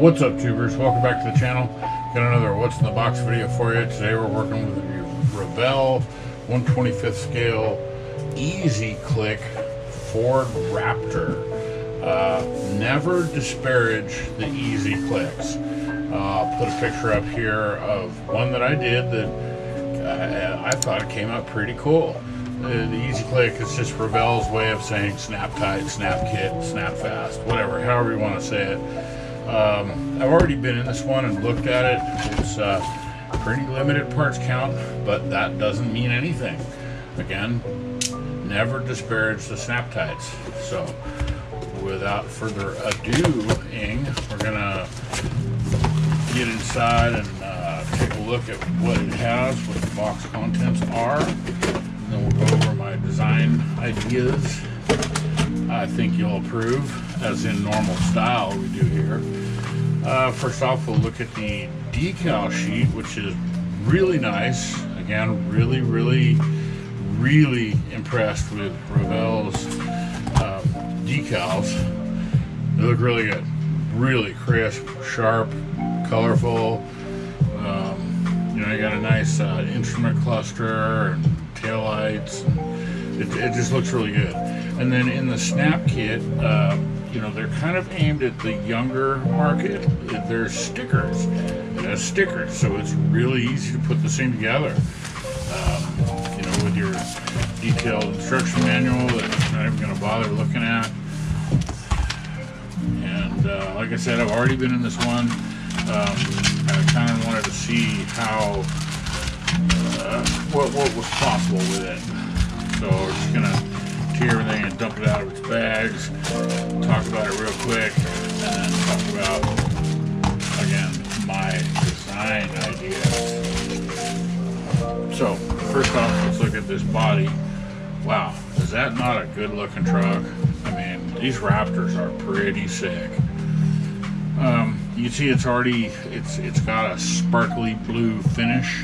What's up tubers? Welcome back to the channel. Got another what's in the box video for you. Today we're working with the Revell 125th scale Easy Click Ford Raptor. Uh, never disparage the Easy Clicks. Uh, I'll put a picture up here of one that I did that uh, I thought it came out pretty cool. Uh, the Easy Click is just Revell's way of saying snap tight, snap kit, snap fast, whatever, however you want to say it. Um, I've already been in this one and looked at it. It's uh, pretty limited parts count, but that doesn't mean anything. Again, never disparage the snap tights. So, without further ado, Ing, we're gonna get inside and uh, take a look at what it has, what the box contents are. And then we'll go over my design ideas. I think you'll approve, as in normal style we do here. Uh, first off, we'll look at the decal sheet, which is really nice. Again, really, really, really impressed with Revell's uh, decals. They look really good. Really crisp, sharp, colorful. Um, you know, you got a nice uh, instrument cluster and taillights. It, it just looks really good. And then in the snap kit, uh, you know, they're kind of aimed at the younger market. They're stickers. Has stickers, so it's really easy to put this thing together. Um, you know, with your detailed instruction manual that I'm not even going to bother looking at. And uh, like I said, I've already been in this one. Um, I kind of wanted to see how, uh, what, what was possible with it. So we're just going tear everything and dump it out of its bags, talk about it real quick, and then talk about, again, my design ideas. So, first off, let's look at this body. Wow, is that not a good looking truck? I mean, these Raptors are pretty sick. Um, you see it's already, it's it's got a sparkly blue finish.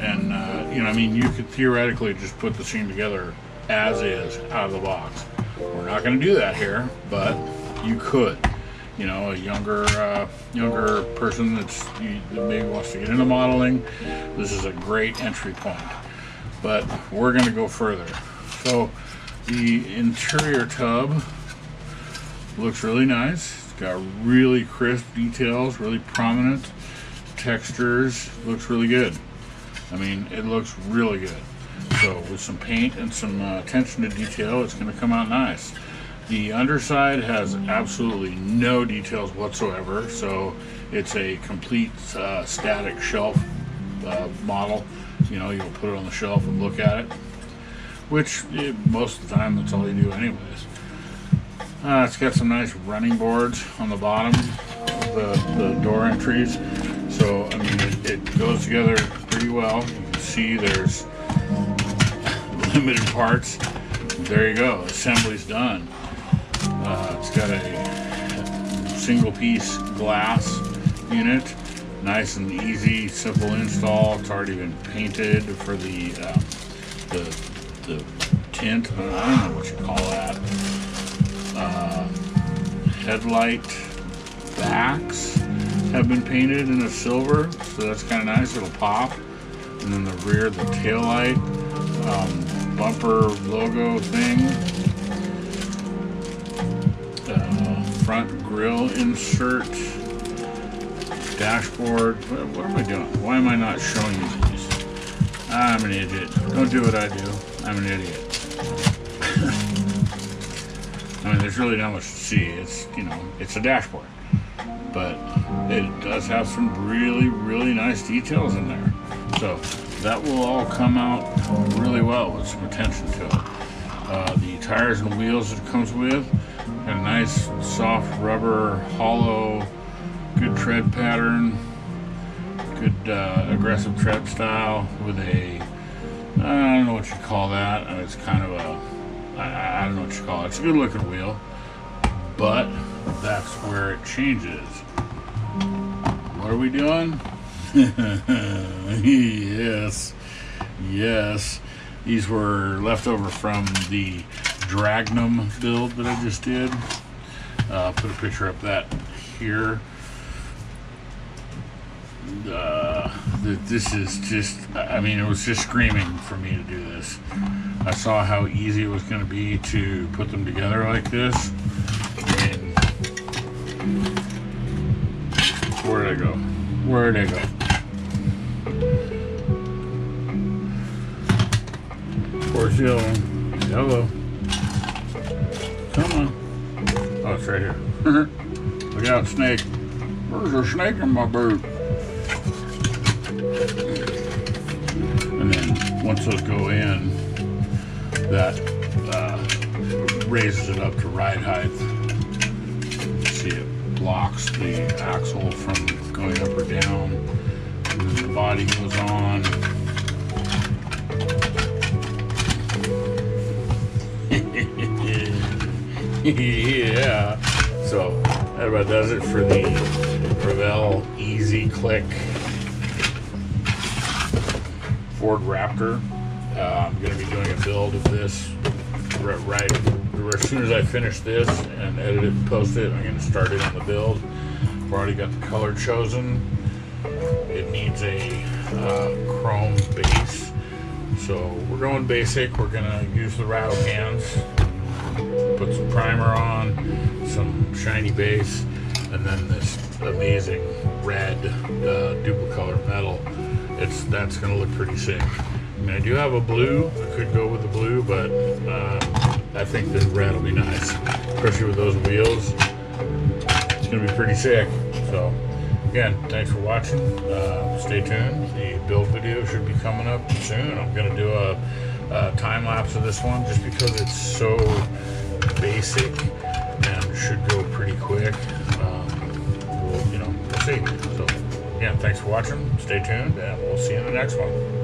And, uh, you know, I mean, you could theoretically just put the scene together as is out of the box. We're not going to do that here, but you could. You know, a younger uh, younger person that's that maybe wants to get into modeling, this is a great entry point. But we're going to go further. So the interior tub looks really nice. It's got really crisp details, really prominent textures. Looks really good. I mean, it looks really good. So with some paint and some uh, attention to detail, it's going to come out nice. The underside has absolutely no details whatsoever, so it's a complete uh, static shelf uh, model. You know, you'll put it on the shelf and look at it, which it, most of the time that's all you do anyways. Uh, it's got some nice running boards on the bottom the, the door entries, so I mean it, it goes together pretty well. You can see there's limited parts. There you go, assembly's done. Uh, it's got a single piece glass unit, nice and easy, simple install. It's already been painted for the uh, the, the tint. I don't know what you call that. Uh, headlight backs have been painted in a silver, so that's kind of nice. It'll pop. And then the rear, the tail light. Um, bumper logo thing. Uh, front grill insert. Dashboard. What, what, am I doing? Why am I not showing you these? I'm an idiot. Don't do what I do. I'm an idiot. I mean, there's really not much to see. It's, you know, it's a dashboard. But it does have some really, really nice details in there. So that will all come out really well with some attention to it. Uh, the tires and wheels that it comes with, a nice soft rubber, hollow, good tread pattern, good uh, aggressive tread style with a, I don't know what you call that, uh, it's kind of a, I, I don't know what you call it, it's a good looking wheel, but that's where it changes. What are we doing? yes, yes. These were left over from the Dragnum build that I just did. Uh, put a picture up that here. uh, this is just, I I mean, it was just screaming for me to do this. I saw how easy it was going to be to put them together like this. And where did I go? Where did I go? Other one? Hello. Come on. Oh, it's right here. Look out, snake. There's a snake in my boot. And then once those go in, that uh, raises it up to ride height. See, it blocks the axle from going up or down. And then the body goes on. Yeah. So that about does it for the Revell Easy Click Ford Raptor. Uh, I'm going to be doing a build of this right, as soon as I finish this and edit it and post it. I'm going to start it on the build. I've already got the color chosen. It needs a uh, chrome base. So we're going basic. We're going to use the rattle cans put some primer on, some shiny base, and then this amazing red uh, duplicolor metal. It's that's gonna look pretty sick. I mean, I do have a blue. I could go with the blue, but uh, I think the red will be nice, especially with those wheels. It's gonna be pretty sick. So, again, thanks for watching. Uh, stay tuned. The build video should be coming up soon. I'm gonna do a, a time lapse of this one just because it's so basic and should go pretty quick. Um, we'll, you know, we'll see. So, again, thanks for watching. Stay tuned, and we'll see you in the next one.